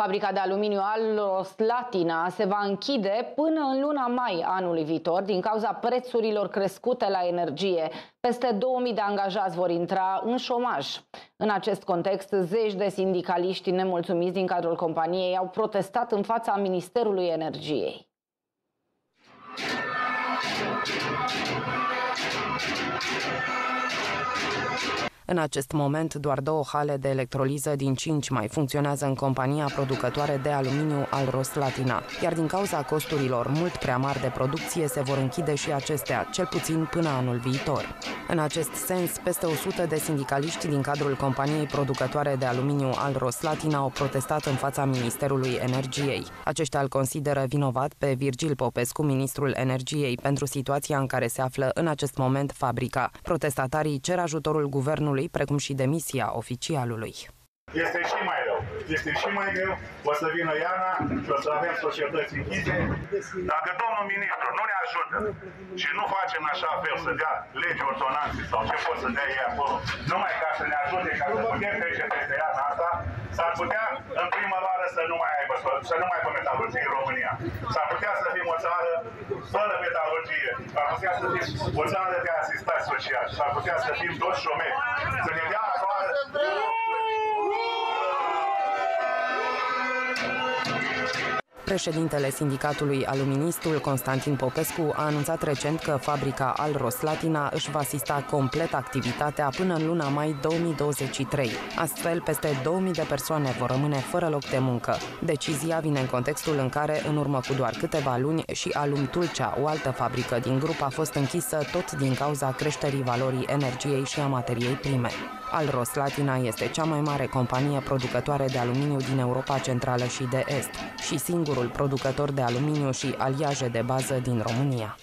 Fabrica de aluminiu al Slatina se va închide până în luna mai anului viitor din cauza prețurilor crescute la energie. Peste 2000 de angajați vor intra în șomaj. În acest context, zeci de sindicaliști nemulțumiți din cadrul companiei au protestat în fața Ministerului Energiei. În acest moment, doar două hale de electroliză din cinci mai funcționează în compania producătoare de aluminiu al Roslatina, iar din cauza costurilor mult prea mari de producție se vor închide și acestea, cel puțin până anul viitor. În acest sens, peste 100 de sindicaliști din cadrul companiei producătoare de aluminiu al Roslatina au protestat în fața Ministerului Energiei. Aceștia îl consideră vinovat pe Virgil Popescu, ministrul Energiei, pentru situația în care se află în acest moment fabrica. Protestatarii cer ajutorul guvernului Consiliului, precum și demisia oficialului. Este și mai rău. Este și mai greu. O să vină iarna și o să avem societăți închise. Dacă domnul ministru nu ne ajută și nu facem așa fel să dea legi ordonanțe sau ce pot să dea ei acolo, numai ca să ne ajute ca să putem trece peste iarna asta, s-ar putea în primăvară să nu mai aibă, să nu mai aibă metalurgie în România. S-ar putea să fim o țară fără metalurgie. S-ar putea să fim o țară de asistat social. S-ar putea să fim toți șomeri. Să ne dea Președintele sindicatului Aluministul, Constantin Popescu, a anunțat recent că fabrica al Roslatina își va asista complet activitatea până în luna mai 2023. Astfel, peste 2000 de persoane vor rămâne fără loc de muncă. Decizia vine în contextul în care, în urmă cu doar câteva luni, și Alum Tulcea, o altă fabrică din grup, a fost închisă tot din cauza creșterii valorii energiei și a materiei prime. Alros Latina este cea mai mare companie producătoare de aluminiu din Europa Centrală și de Est și singurul producător de aluminiu și aliaje de bază din România.